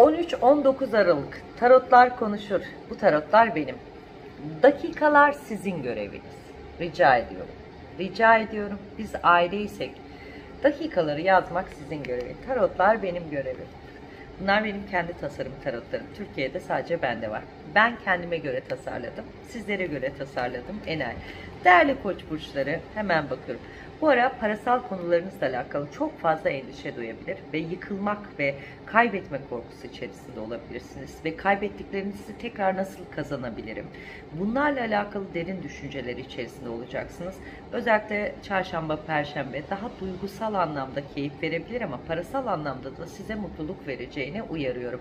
13-19 Aralık tarotlar konuşur. Bu tarotlar benim. Dakikalar sizin göreviniz. Rica ediyorum. Rica ediyorum. Biz aileysek dakikaları yazmak sizin göreviniz. Tarotlar benim görevim. Bunlar benim kendi tasarım tarotlarım. Türkiye'de sadece bende var. Ben kendime göre tasarladım. Sizlere göre tasarladım. Enel. Değerli koç burçları hemen bakıyorum. Bu ara parasal konularınızla alakalı çok fazla endişe duyabilir ve yıkılmak ve kaybetme korkusu içerisinde olabilirsiniz ve kaybettiklerinizi tekrar nasıl kazanabilirim? Bunlarla alakalı derin düşünceler içerisinde olacaksınız. Özellikle çarşamba, perşembe daha duygusal anlamda keyif verebilir ama parasal anlamda da size mutluluk vereceğini uyarıyorum.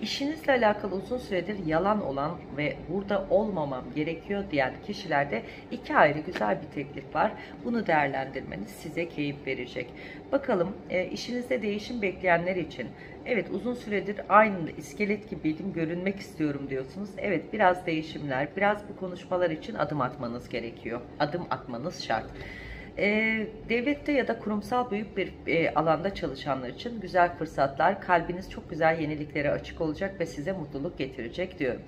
İşinizle alakalı uzun süredir yalan olan ve burada olmamam gerekiyor diyen kişilerde iki ayrı güzel bir teklif var. Bunu değerlendirmeniz size keyif verecek. Bakalım e, işinizde değişim bekleyenler için evet uzun süredir aynı iskelet gibiydim görünmek istiyorum diyorsunuz. Evet biraz değişimler biraz bu konuşmalar için adım atmanız gerekiyor. Adım atmanız şart. E, devlette ya da kurumsal büyük bir e, alanda çalışanlar için güzel fırsatlar, kalbiniz çok güzel yeniliklere açık olacak ve size mutluluk getirecek diyorum.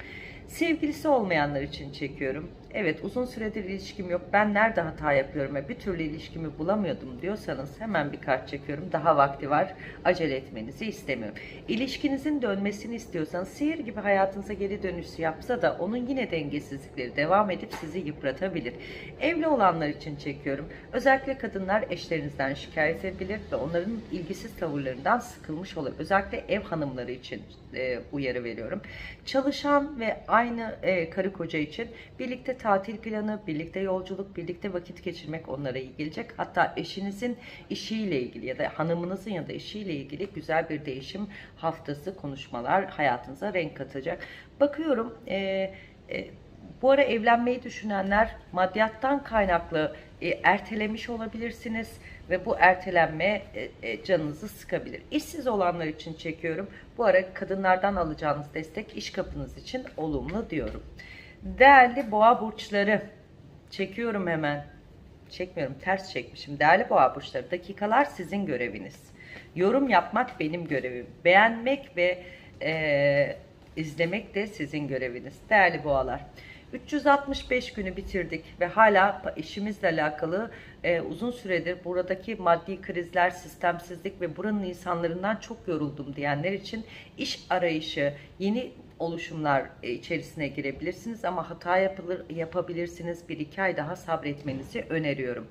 Sevgilisi olmayanlar için çekiyorum. Evet uzun süredir ilişkim yok. Ben nerede hata yapıyorum ve bir türlü ilişkimi bulamıyordum diyorsanız hemen bir kart çekiyorum. Daha vakti var. Acele etmenizi istemiyorum. İlişkinizin dönmesini istiyorsanız sihir gibi hayatınıza geri dönüşü yapsa da onun yine dengesizlikleri devam edip sizi yıpratabilir. Evli olanlar için çekiyorum. Özellikle kadınlar eşlerinizden şikayet edebilir ve onların ilgisiz tavırlarından sıkılmış olabilir. Özellikle ev hanımları için e, uyarı veriyorum. Çalışan ve aynı e, karı koca için birlikte tatil planı, birlikte yolculuk, birlikte vakit geçirmek onlara iyi gelecek. Hatta eşinizin işiyle ilgili ya da hanımınızın ya da işiyle ilgili güzel bir değişim haftası konuşmalar hayatınıza renk katacak. Bakıyorum e, e, bu ara evlenmeyi düşünenler maddiyattan kaynaklı e, ertelemiş olabilirsiniz ve bu ertelenme e, e, canınızı sıkabilir. İşsiz olanlar için çekiyorum. Bu ara kadınlardan alacağınız destek iş kapınız için olumlu diyorum. Değerli boğa burçları çekiyorum hemen. Çekmiyorum ters çekmişim. Değerli boğa burçları dakikalar sizin göreviniz. Yorum yapmak benim görevim. Beğenmek ve e, izlemek de sizin göreviniz. Değerli boğalar. 365 günü bitirdik ve hala işimizle alakalı e, uzun süredir buradaki maddi krizler, sistemsizlik ve buranın insanlarından çok yoruldum diyenler için iş arayışı, yeni oluşumlar e, içerisine girebilirsiniz ama hata yapılır, yapabilirsiniz. Bir iki ay daha sabretmenizi öneriyorum.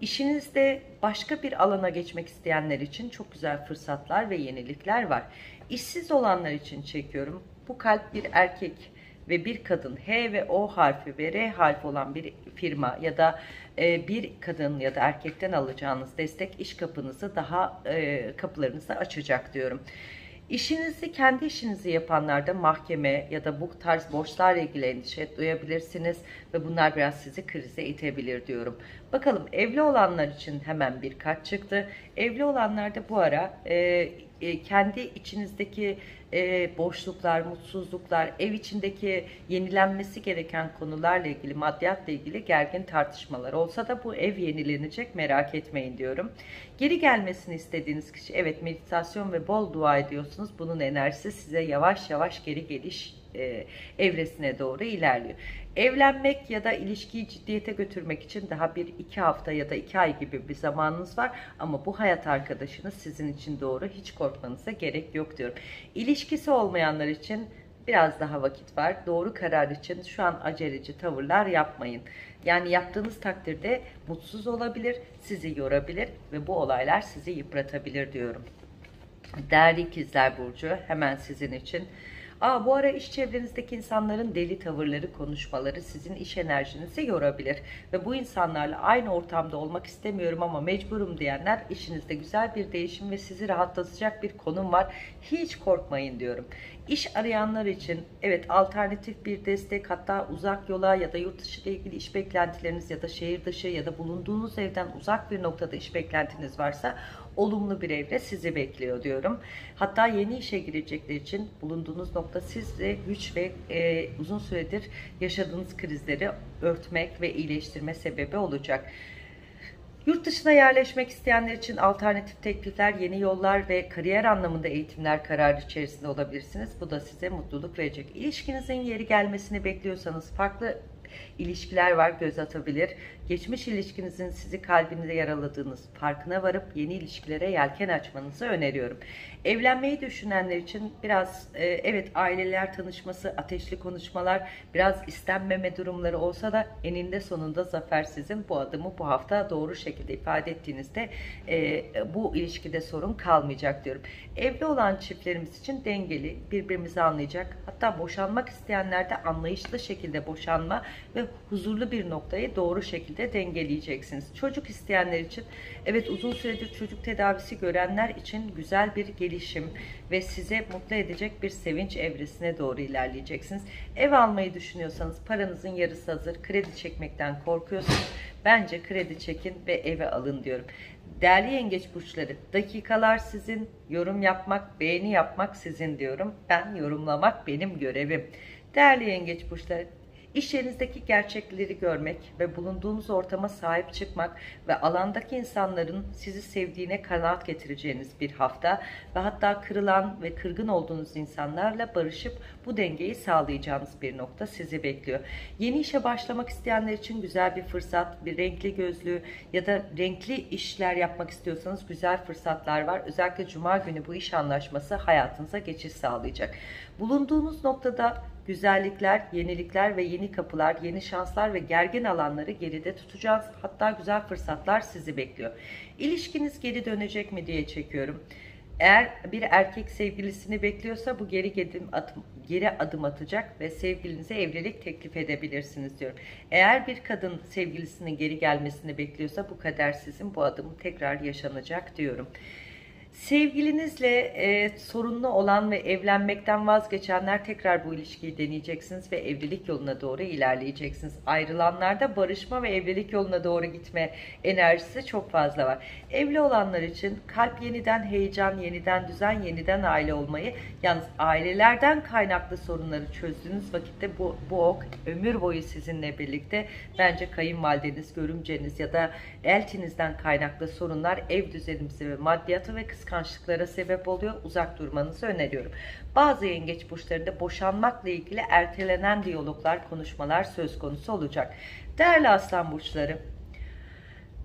İşinizde başka bir alana geçmek isteyenler için çok güzel fırsatlar ve yenilikler var. İşsiz olanlar için çekiyorum. Bu kalp bir erkek ve bir kadın H ve O harfi ve R harfi olan bir firma ya da e, bir kadın ya da erkekten alacağınız destek iş kapınızı daha e, kapılarınızı açacak diyorum. İşinizi, kendi işinizi yapanlarda mahkeme ya da bu tarz borçlarla ilgili endişe duyabilirsiniz ve bunlar biraz sizi krize itebilir diyorum. Bakalım evli olanlar için hemen bir kart çıktı. Evli olanlar da bu ara e, e, kendi içinizdeki e, boşluklar, mutsuzluklar, ev içindeki yenilenmesi gereken konularla ilgili, maddiyatla ilgili gergin tartışmalar olsa da bu ev yenilenecek merak etmeyin diyorum. Geri gelmesini istediğiniz kişi evet meditasyon ve bol dua ediyorsunuz. Bunun enerjisi size yavaş yavaş geri geliş e, evresine doğru ilerliyor. Evlenmek ya da ilişkiyi ciddiyete götürmek için daha bir iki hafta ya da iki ay gibi bir zamanınız var. Ama bu hayat arkadaşınız sizin için doğru. Hiç korkmanıza gerek yok diyorum. İlişkisi olmayanlar için biraz daha vakit var. Doğru karar için şu an aceleci tavırlar yapmayın. Yani yaptığınız takdirde mutsuz olabilir, sizi yorabilir ve bu olaylar sizi yıpratabilir diyorum. Değerli ikizler Burcu hemen sizin için Aa, bu ara iş çevrenizdeki insanların deli tavırları, konuşmaları sizin iş enerjinizi yorabilir. Ve bu insanlarla aynı ortamda olmak istemiyorum ama mecburum diyenler işinizde güzel bir değişim ve sizi rahatlatacak bir konum var. Hiç korkmayın diyorum. İş arayanlar için evet alternatif bir destek hatta uzak yola ya da yurt dışı ile ilgili iş beklentileriniz ya da şehir dışı ya da bulunduğunuz evden uzak bir noktada iş beklentiniz varsa olumlu bir evre sizi bekliyor diyorum. Hatta yeni işe girecekler için bulunduğunuz nokta sizde güç ve e, uzun süredir yaşadığınız krizleri örtmek ve iyileştirme sebebi olacak. Yurt dışına yerleşmek isteyenler için alternatif teklifler, yeni yollar ve kariyer anlamında eğitimler kararı içerisinde olabilirsiniz. Bu da size mutluluk verecek. İlişkinizin yeri gelmesini bekliyorsanız farklı ilişkiler var göz atabilir. Geçmiş ilişkinizin sizi kalbinde yaraladığınız farkına varıp yeni ilişkilere yelken açmanızı öneriyorum. Evlenmeyi düşünenler için biraz e, evet aileler tanışması, ateşli konuşmalar, biraz istenmeme durumları olsa da eninde sonunda zafer sizin. Bu adımı bu hafta doğru şekilde ifade ettiğinizde e, bu ilişkide sorun kalmayacak diyorum. Evli olan çiftlerimiz için dengeli, birbirimizi anlayacak, hatta boşanmak isteyenler de anlayışlı şekilde boşanma ve huzurlu bir noktayı doğru şekilde dengeleyeceksiniz. Çocuk isteyenler için evet uzun süredir çocuk tedavisi görenler için güzel bir gelişim ve size mutlu edecek bir sevinç evresine doğru ilerleyeceksiniz. Ev almayı düşünüyorsanız paranızın yarısı hazır. Kredi çekmekten korkuyorsunuz. Bence kredi çekin ve eve alın diyorum. Değerli yengeç burçları, dakikalar sizin, yorum yapmak, beğeni yapmak sizin diyorum. Ben yorumlamak benim görevim. Değerli yengeç burçları, İş yerinizdeki gerçekleri görmek ve bulunduğunuz ortama sahip çıkmak ve alandaki insanların sizi sevdiğine kanaat getireceğiniz bir hafta ve hatta kırılan ve kırgın olduğunuz insanlarla barışıp bu dengeyi sağlayacağınız bir nokta sizi bekliyor. Yeni işe başlamak isteyenler için güzel bir fırsat, bir renkli gözlüğü ya da renkli işler yapmak istiyorsanız güzel fırsatlar var. Özellikle cuma günü bu iş anlaşması hayatınıza geçiş sağlayacak. Bulunduğunuz noktada güzellikler, yenilikler ve yeni kapılar, yeni şanslar ve gergin alanları geride tutacağız. Hatta güzel fırsatlar sizi bekliyor. İlişkiniz geri dönecek mi diye çekiyorum. Eğer bir erkek sevgilisini bekliyorsa bu geri adım, geri adım atacak ve sevgilinize evlilik teklif edebilirsiniz diyorum. Eğer bir kadın sevgilisinin geri gelmesini bekliyorsa bu kader sizin bu adımı tekrar yaşanacak diyorum. Sevgilinizle e, sorunlu olan ve evlenmekten vazgeçenler tekrar bu ilişkiyi deneyeceksiniz ve evlilik yoluna doğru ilerleyeceksiniz. Ayrılanlarda barışma ve evlilik yoluna doğru gitme enerjisi çok fazla var. Evli olanlar için kalp yeniden heyecan, yeniden düzen, yeniden aile olmayı, yalnız ailelerden kaynaklı sorunları çözdüğünüz vakitte bu, bu ok ömür boyu sizinle birlikte bence kayınvalideniz, görümceniz ya da eltinizden kaynaklı sorunlar ev düzenimizi ve maddiyatı ve kıskançlığı kıskançlıklara sebep oluyor. Uzak durmanızı öneriyorum. Bazı yengeç burçlarında boşanmakla ilgili ertelenen diyaloglar, konuşmalar söz konusu olacak. Değerli aslan burçları,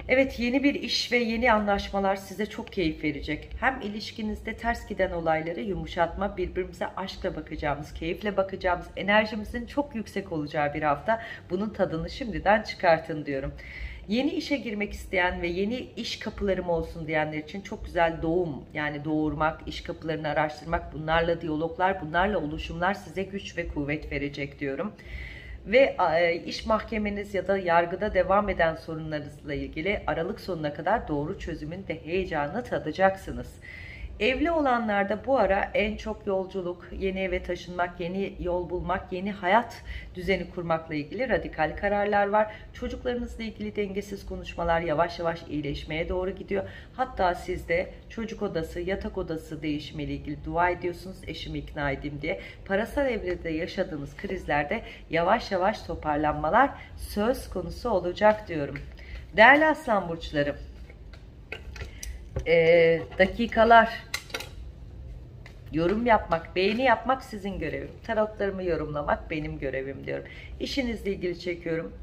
Evet yeni bir iş ve yeni anlaşmalar size çok keyif verecek. Hem ilişkinizde ters giden olayları yumuşatma, birbirimize aşkla bakacağımız, keyifle bakacağımız, enerjimizin çok yüksek olacağı bir hafta. Bunun tadını şimdiden çıkartın diyorum. Yeni işe girmek isteyen ve yeni iş kapılarım olsun diyenler için çok güzel doğum yani doğurmak, iş kapılarını araştırmak, bunlarla diyaloglar, bunlarla oluşumlar size güç ve kuvvet verecek diyorum. Ve e, iş mahkemeniz ya da yargıda devam eden sorunlarınızla ilgili Aralık sonuna kadar doğru çözümün de heyecanını tadacaksınız. Evli olanlarda bu ara en çok yolculuk, yeni eve taşınmak, yeni yol bulmak, yeni hayat düzeni kurmakla ilgili radikal kararlar var. Çocuklarınızla ilgili dengesiz konuşmalar yavaş yavaş iyileşmeye doğru gidiyor. Hatta siz de çocuk odası, yatak odası değişimiyle ilgili dua ediyorsunuz eşimi ikna edeyim diye. Parasal evrede yaşadığınız krizlerde yavaş yavaş toparlanmalar söz konusu olacak diyorum. Değerli aslan burçlarım e, dakikalar yorum yapmak, beğeni yapmak sizin görevim. Tarotlarımı yorumlamak benim görevim diyorum. İşinizle ilgili çekiyorum.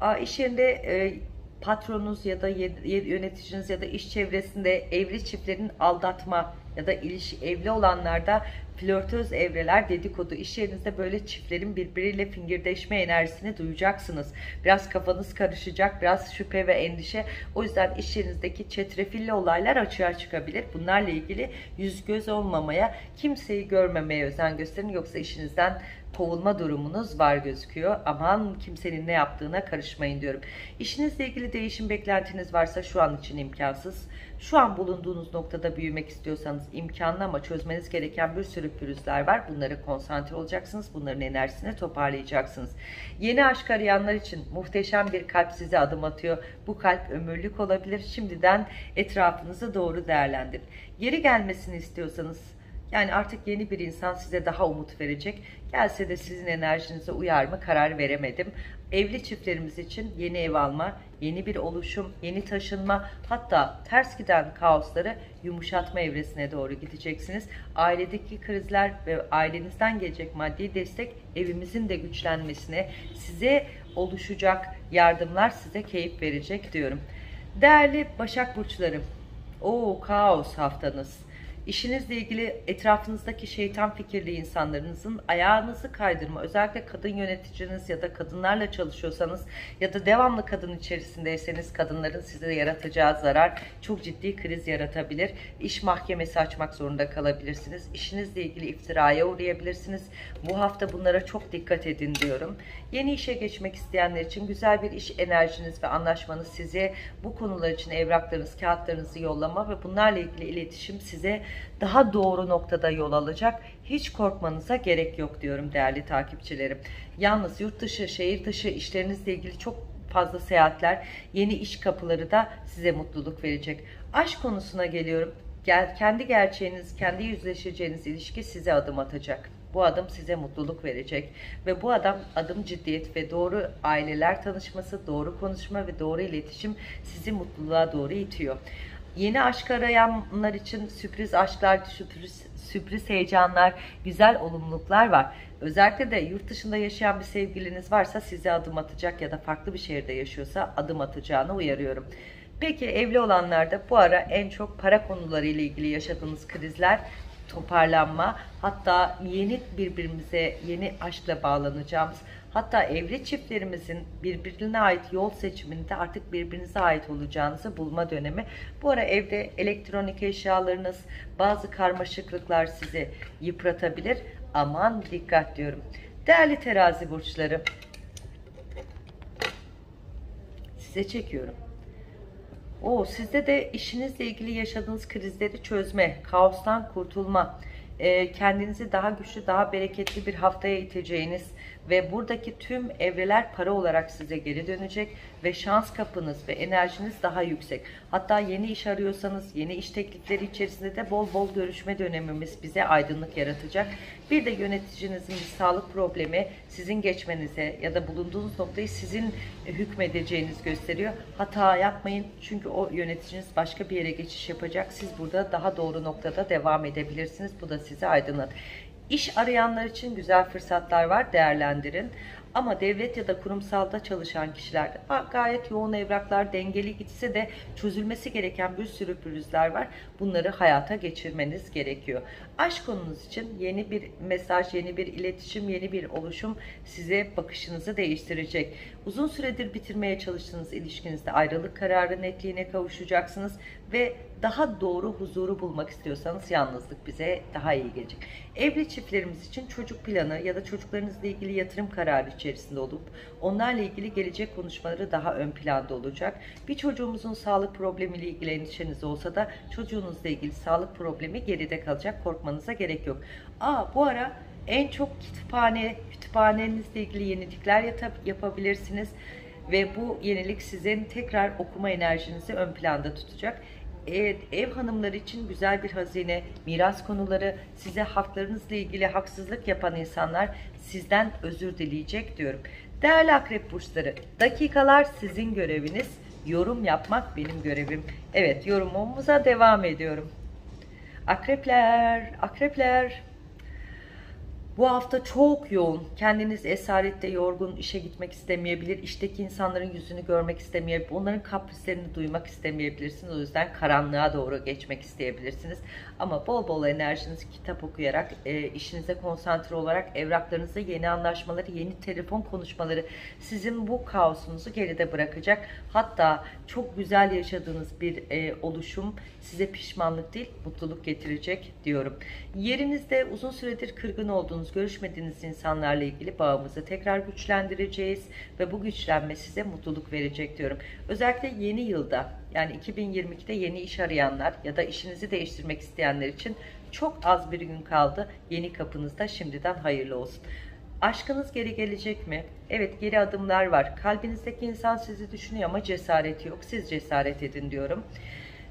Aa, iş yerinde e, patronunuz ya da yöneticiniz ya da iş çevresinde evli çiftlerin aldatma ya da iliş, evli olanlarda flörtöz evreler dedikodu iş yerinizde böyle çiftlerin birbiriyle fingirdeşme enerjisini duyacaksınız. Biraz kafanız karışacak, biraz şüphe ve endişe. O yüzden iş yerinizdeki çetrefilli olaylar açığa çıkabilir. Bunlarla ilgili yüz göz olmamaya, kimseyi görmemeye özen gösterin. Yoksa işinizden kovulma durumunuz var gözüküyor. Aman kimsenin ne yaptığına karışmayın diyorum. İşinizle ilgili değişim beklentiniz varsa şu an için imkansız. Şu an bulunduğunuz noktada büyümek istiyorsanız imkanlı ama çözmeniz gereken bir sürü pürüzler var. Bunları konsantre olacaksınız. Bunların enerjisini toparlayacaksınız. Yeni aşk arayanlar için muhteşem bir kalp size adım atıyor. Bu kalp ömürlük olabilir. Şimdiden etrafınızı doğru değerlendirin. Geri gelmesini istiyorsanız yani artık yeni bir insan size daha umut verecek. Gelse de sizin enerjinize uyar mı karar veremedim. Evli çiftlerimiz için yeni ev alma, yeni bir oluşum, yeni taşınma, hatta ters giden kaosları yumuşatma evresine doğru gideceksiniz. Ailedeki krizler ve ailenizden gelecek maddi destek evimizin de güçlenmesine, size oluşacak yardımlar size keyif verecek diyorum. Değerli Başak Burçları, o kaos haftanız. İşinizle ilgili etrafınızdaki şeytan fikirli insanlarınızın ayağınızı kaydırma, özellikle kadın yöneticiniz ya da kadınlarla çalışıyorsanız ya da devamlı kadın içerisindeyseniz kadınların size yaratacağı zarar çok ciddi kriz yaratabilir. İş mahkemesi açmak zorunda kalabilirsiniz. İşinizle ilgili iftiraya uğrayabilirsiniz. Bu hafta bunlara çok dikkat edin diyorum. Yeni işe geçmek isteyenler için güzel bir iş enerjiniz ve anlaşmanız size bu konular için evraklarınız, kağıtlarınızı yollama ve bunlarla ilgili iletişim size daha doğru noktada yol alacak. Hiç korkmanıza gerek yok diyorum değerli takipçilerim. Yalnız yurt dışı, şehir dışı işlerinizle ilgili çok fazla seyahatler, yeni iş kapıları da size mutluluk verecek. Aşk konusuna geliyorum. Gel, kendi gerçeğiniz, kendi yüzleşeceğiniz ilişki size adım atacak. Bu adım size mutluluk verecek ve bu adam adım ciddiyet ve doğru aileler tanışması, doğru konuşma ve doğru iletişim sizi mutluluğa doğru itiyor. Yeni aşk arayanlar için sürpriz aşklar, sürpriz, sürpriz heyecanlar, güzel olumluluklar var. Özellikle de yurt dışında yaşayan bir sevgiliniz varsa size adım atacak ya da farklı bir şehirde yaşıyorsa adım atacağını uyarıyorum. Peki evli olanlarda bu ara en çok para konuları ile ilgili yaşadığınız krizler toparlanma, hatta yeni birbirimize yeni aşkla bağlanacağımız, hatta evli çiftlerimizin birbirine ait yol seçiminde artık birbirinize ait olacağınızı bulma dönemi. Bu ara evde elektronik eşyalarınız, bazı karmaşıklıklar sizi yıpratabilir. Aman dikkat diyorum. Değerli terazi burçları, size çekiyorum. O sizde de işinizle ilgili yaşadığınız krizleri çözme, kaostan kurtulma, kendinizi daha güçlü, daha bereketli bir haftaya iteceğiniz ve buradaki tüm evreler para olarak size geri dönecek ve şans kapınız ve enerjiniz daha yüksek. Hatta yeni iş arıyorsanız yeni iş teklifleri içerisinde de bol bol görüşme dönemimiz bize aydınlık yaratacak. Bir de yöneticinizin bir sağlık problemi sizin geçmenize ya da bulunduğunuz noktayı sizin hükmedeceğiniz gösteriyor. Hata yapmayın çünkü o yöneticiniz başka bir yere geçiş yapacak. Siz burada daha doğru noktada devam edebilirsiniz. Bu da size aydınlat. İş arayanlar için güzel fırsatlar var değerlendirin. Ama devlet ya da kurumsalda çalışan kişilerde gayet yoğun evraklar dengeli gitse de çözülmesi gereken bir sürü pürüzler var. Bunları hayata geçirmeniz gerekiyor. Aşk konunuz için yeni bir mesaj, yeni bir iletişim, yeni bir oluşum size bakışınızı değiştirecek. Uzun süredir bitirmeye çalıştığınız ilişkinizde ayrılık kararı netliğine kavuşacaksınız ve daha doğru huzuru bulmak istiyorsanız yalnızlık bize daha iyi gelecek. Evli çiftlerimiz için çocuk planı ya da çocuklarınızla ilgili yatırım kararı içerisinde olup onlarla ilgili gelecek konuşmaları daha ön planda olacak. Bir çocuğumuzun sağlık problemiyle ilgili endişeniz olsa da çocuğunuzla ilgili sağlık problemi geride kalacak. Korkmanıza gerek yok. Aa bu ara en çok kütüphane, kütüphanenizle ilgili yenilikler yapabilirsiniz ve bu yenilik sizin tekrar okuma enerjinizi ön planda tutacak. Evet, ev hanımları için güzel bir hazine, miras konuları, size haklarınızla ilgili haksızlık yapan insanlar sizden özür dileyecek diyorum. Değerli akrep burçları, dakikalar sizin göreviniz, yorum yapmak benim görevim. Evet, yorumumuza devam ediyorum. Akrepler, akrepler, bu hafta çok yoğun. Kendiniz esarette yorgun, işe gitmek istemeyebilir. İşteki insanların yüzünü görmek istemeyebilir. Onların kaprislerini duymak istemeyebilirsiniz. O yüzden karanlığa doğru geçmek isteyebilirsiniz. Ama bol bol enerjinizi kitap okuyarak, e, işinize konsantre olarak, evraklarınızı, yeni anlaşmaları, yeni telefon konuşmaları sizin bu kaosunuzu geride bırakacak. Hatta çok güzel yaşadığınız bir e, oluşum size pişmanlık değil, mutluluk getirecek diyorum. Yerinizde uzun süredir kırgın olduğunuz, görüşmediğiniz insanlarla ilgili bağımızı tekrar güçlendireceğiz ve bu güçlenme size mutluluk verecek diyorum. Özellikle yeni yılda yani 2022'de yeni iş arayanlar ya da işinizi değiştirmek isteyenler için çok az bir gün kaldı. Yeni kapınızda şimdiden hayırlı olsun. Aşkınız geri gelecek mi? Evet geri adımlar var. Kalbinizdeki insan sizi düşünüyor ama cesaret yok. Siz cesaret edin diyorum.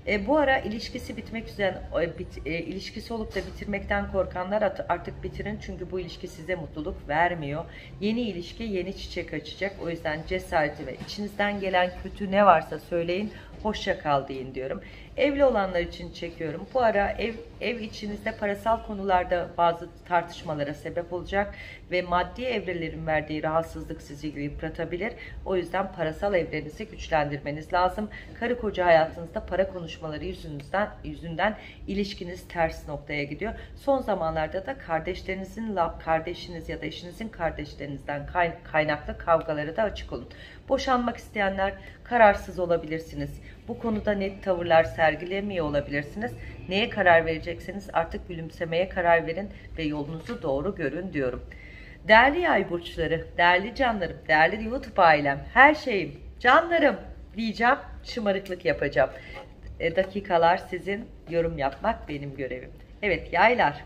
E, bu ara ilişkisi bitmek üzere e, bit, e, ilişkisi olup da bitirmekten korkanlar artık bitirin çünkü bu ilişki size mutluluk vermiyor. Yeni ilişki yeni çiçek açacak. O yüzden cesareti ve içinizden gelen kötü ne varsa söyleyin hoşça kal deyin diyorum. Evli olanlar için çekiyorum. Bu ara ev, ev içinizde parasal konularda bazı tartışmalara sebep olacak ve maddi evrelerin verdiği rahatsızlık sizi yıpratabilir. O yüzden parasal evrenizi güçlendirmeniz lazım. Karı koca hayatınızda para konuşmaları yüzünden, yüzünden ilişkiniz ters noktaya gidiyor. Son zamanlarda da kardeşlerinizin, kardeşiniz ya da eşinizin kardeşlerinizden kaynaklı kavgaları da açık olun. Boşanmak isteyenler kararsız olabilirsiniz. Bu konuda net tavırlar sergilemiyor olabilirsiniz. Neye karar verecekseniz artık gülümsemeye karar verin ve yolunuzu doğru görün diyorum. Değerli yay burçları, değerli canlarım, değerli YouTube ailem, her şeyim, canlarım diyeceğim, şımarıklık yapacağım. E, dakikalar sizin, yorum yapmak benim görevim. Evet yaylar,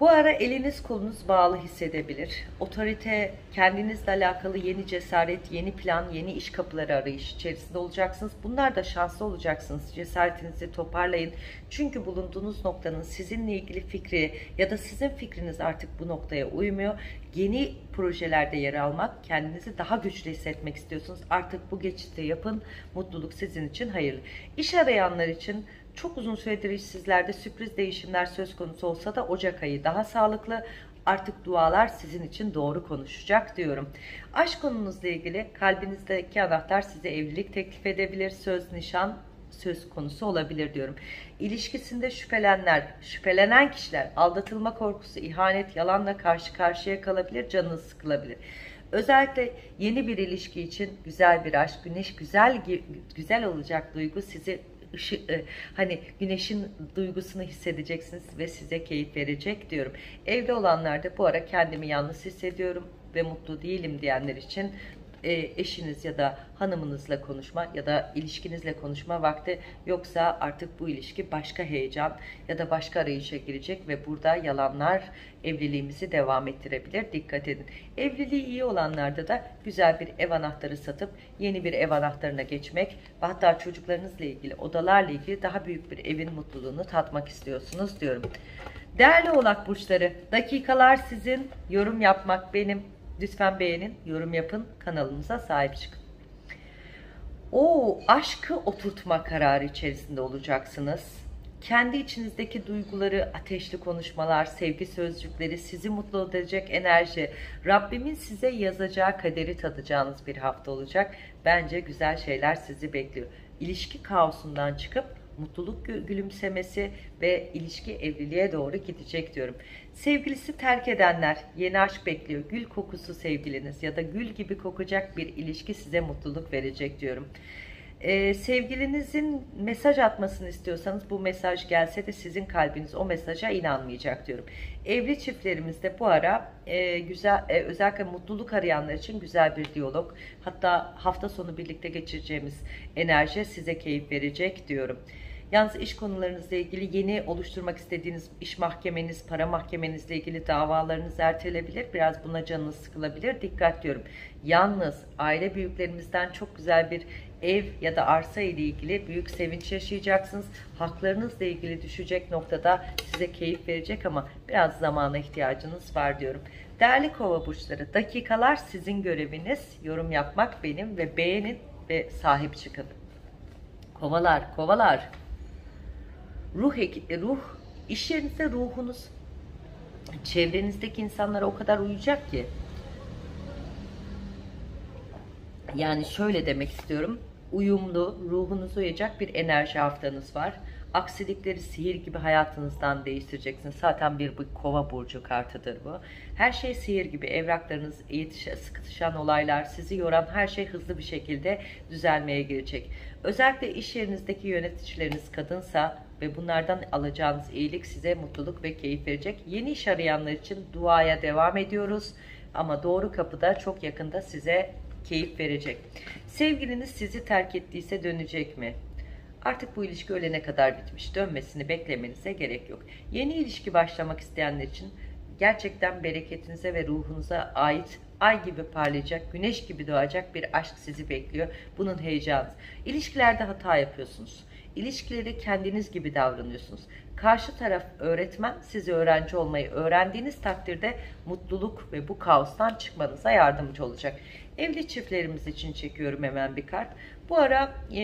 bu ara eliniz kolunuz bağlı hissedebilir. Otorite, kendinizle alakalı yeni cesaret, yeni plan, yeni iş kapıları arayış içerisinde olacaksınız. Bunlar da şanslı olacaksınız. Cesaretinizi toparlayın. Çünkü bulunduğunuz noktanın sizinle ilgili fikri ya da sizin fikriniz artık bu noktaya uymuyor. Yeni projelerde yer almak, kendinizi daha güçlü hissetmek istiyorsunuz. Artık bu geçişte yapın. Mutluluk sizin için hayırlı. İş arayanlar için çok uzun süredir işsizlerde sürpriz değişimler söz konusu olsa da Ocak ayı daha sağlıklı. Artık dualar sizin için doğru konuşacak diyorum. Aşk konunuzla ilgili kalbinizdeki anahtar size evlilik teklif edebilir. Söz, nişan söz konusu olabilir diyorum. İlişkisinde şüphelenler, şüphelenen kişiler aldatılma korkusu, ihanet, yalanla karşı karşıya kalabilir, canınız sıkılabilir. Özellikle yeni bir ilişki için güzel bir aşk, güneş güzel güzel olacak duygu sizi ışık, e, hani güneşin duygusunu hissedeceksiniz ve size keyif verecek diyorum. Evde olanlar da bu ara kendimi yalnız hissediyorum ve mutlu değilim diyenler için eşiniz ya da hanımınızla konuşma ya da ilişkinizle konuşma vakti yoksa artık bu ilişki başka heyecan ya da başka arayışa girecek ve burada yalanlar evliliğimizi devam ettirebilir. Dikkat edin. Evliliği iyi olanlarda da güzel bir ev anahtarı satıp yeni bir ev anahtarına geçmek hatta çocuklarınızla ilgili odalarla ilgili daha büyük bir evin mutluluğunu tatmak istiyorsunuz diyorum. Değerli oğlak burçları dakikalar sizin yorum yapmak benim Lütfen beğenin, yorum yapın, kanalımıza sahip çıkın. O aşkı oturtma kararı içerisinde olacaksınız. Kendi içinizdeki duyguları, ateşli konuşmalar, sevgi sözcükleri, sizi mutlu edecek enerji, Rabbimin size yazacağı kaderi tadacağınız bir hafta olacak. Bence güzel şeyler sizi bekliyor. İlişki kaosundan çıkıp mutluluk gülümsemesi ve ilişki evliliğe doğru gidecek diyorum. Sevgilisi terk edenler yeni aşk bekliyor. Gül kokusu sevgiliniz ya da gül gibi kokacak bir ilişki size mutluluk verecek diyorum. Ee, sevgilinizin mesaj atmasını istiyorsanız bu mesaj gelse de sizin kalbiniz o mesaja inanmayacak diyorum. Evli çiftlerimizde bu ara e, güzel e, özellikle mutluluk arayanlar için güzel bir diyalog hatta hafta sonu birlikte geçireceğimiz enerji size keyif verecek diyorum. Yalnız iş konularınızla ilgili yeni oluşturmak istediğiniz iş mahkemeniz, para mahkemenizle ilgili davalarınız ertelebilir. Biraz buna canınız sıkılabilir. Dikkat diyorum. Yalnız aile büyüklerimizden çok güzel bir ev ya da arsa ile ilgili büyük sevinç yaşayacaksınız. Haklarınızla ilgili düşecek noktada size keyif verecek ama biraz zamana ihtiyacınız var diyorum. Değerli kova burçları dakikalar sizin göreviniz. Yorum yapmak benim ve beğenin ve sahip çıkın. Kovalar, kovalar ruh, ruh iş yerinizde ruhunuz çevrenizdeki insanlara o kadar uyacak ki yani şöyle demek istiyorum uyumlu ruhunuzu uyacak bir enerji haftanız var aksilikleri sihir gibi hayatınızdan değiştireceksiniz. Zaten bir, bir kova burcu kartıdır bu. Her şey sihir gibi evraklarınız, yetişe, sıkışan olaylar, sizi yoran her şey hızlı bir şekilde düzelmeye girecek. Özellikle iş yerinizdeki yöneticileriniz kadınsa ve bunlardan alacağınız iyilik size mutluluk ve keyif verecek. Yeni iş arayanlar için duaya devam ediyoruz. Ama doğru kapıda çok yakında size keyif verecek. Sevgiliniz sizi terk ettiyse dönecek mi? Artık bu ilişki ölene kadar bitmiş. Dönmesini beklemenize gerek yok. Yeni ilişki başlamak isteyenler için gerçekten bereketinize ve ruhunuza ait ay gibi parlayacak, güneş gibi doğacak bir aşk sizi bekliyor. Bunun heyecanı. İlişkilerde hata yapıyorsunuz. İlişkileri kendiniz gibi davranıyorsunuz. Karşı taraf öğretmen, siz öğrenci olmayı öğrendiğiniz takdirde mutluluk ve bu kaostan çıkmanıza yardımcı olacak. Evli çiftlerimiz için çekiyorum hemen bir kart. Bu ara e,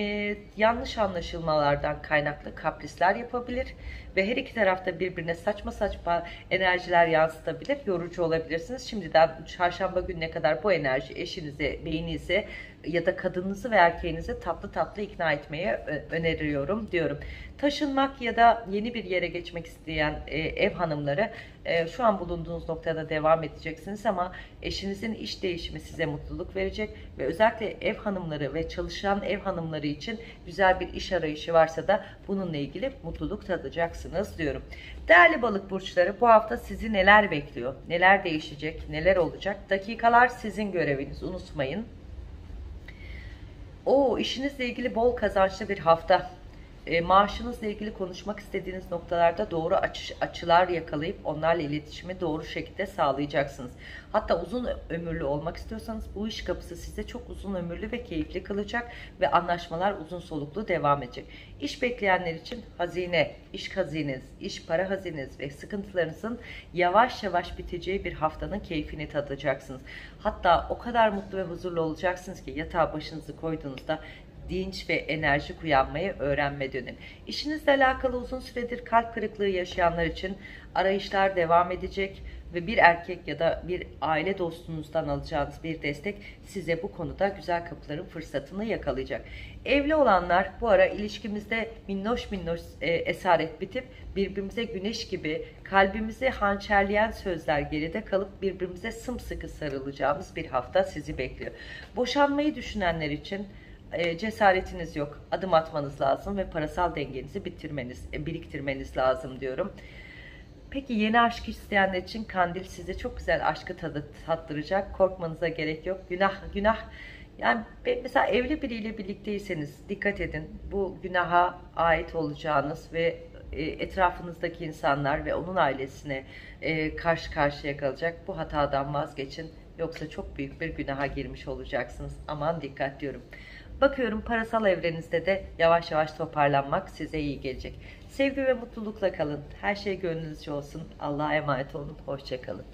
yanlış anlaşılmalardan kaynaklı kaprisler yapabilir ve her iki tarafta birbirine saçma saçma enerjiler yansıtabilir, yorucu olabilirsiniz. Şimdiden çarşamba gününe kadar bu enerji eşinize, beyinize ya da kadınınızı ve erkeğinizi tatlı tatlı ikna etmeye öneriyorum diyorum. Taşınmak ya da yeni bir yere geçmek isteyen e, ev hanımları e, şu an bulunduğunuz noktada devam edeceksiniz ama eşinizin iş değişimi size mutluluk verecek ve özellikle ev hanımları ve çalışan ev hanımları için güzel bir iş arayışı varsa da bununla ilgili mutluluk tadacaksınız diyorum. Değerli balık burçları bu hafta sizi neler bekliyor? Neler değişecek? Neler olacak? Dakikalar sizin göreviniz unutmayın. O işinizle ilgili bol kazançlı bir hafta e, maaşınızla ilgili konuşmak istediğiniz noktalarda doğru açış, açılar yakalayıp onlarla iletişimi doğru şekilde sağlayacaksınız. Hatta uzun ömürlü olmak istiyorsanız bu iş kapısı size çok uzun ömürlü ve keyifli kalacak ve anlaşmalar uzun soluklu devam edecek. İş bekleyenler için hazine, iş hazineniz, iş para hazineniz ve sıkıntılarınızın yavaş yavaş biteceği bir haftanın keyfini tadacaksınız. Hatta o kadar mutlu ve huzurlu olacaksınız ki yatağa başınızı koyduğunuzda dinç ve enerji uyanmayı öğrenme dönemi. İşinizle alakalı uzun süredir kalp kırıklığı yaşayanlar için arayışlar devam edecek ve bir erkek ya da bir aile dostunuzdan alacağınız bir destek size bu konuda güzel kapıların fırsatını yakalayacak. Evli olanlar bu ara ilişkimizde minnoş minnoş e, esaret bitip birbirimize güneş gibi kalbimizi hançerleyen sözler geride kalıp birbirimize sımsıkı sarılacağımız bir hafta sizi bekliyor. Boşanmayı düşünenler için e, cesaretiniz yok. Adım atmanız lazım ve parasal dengenizi bitirmeniz, e, biriktirmeniz lazım diyorum. Peki yeni aşk isteyenler için kandil size çok güzel aşkı tadı, tattıracak. Korkmanıza gerek yok. Günah, günah. Yani mesela evli biriyle birlikteyseniz dikkat edin. Bu günaha ait olacağınız ve e, etrafınızdaki insanlar ve onun ailesine karşı karşıya kalacak. Bu hatadan vazgeçin. Yoksa çok büyük bir günaha girmiş olacaksınız. Aman dikkat diyorum. Bakıyorum parasal evrenizde de yavaş yavaş toparlanmak size iyi gelecek. Sevgi ve mutlulukla kalın. Her şey gönlünüzce olsun. Allah'a emanet olun. Hoşçakalın.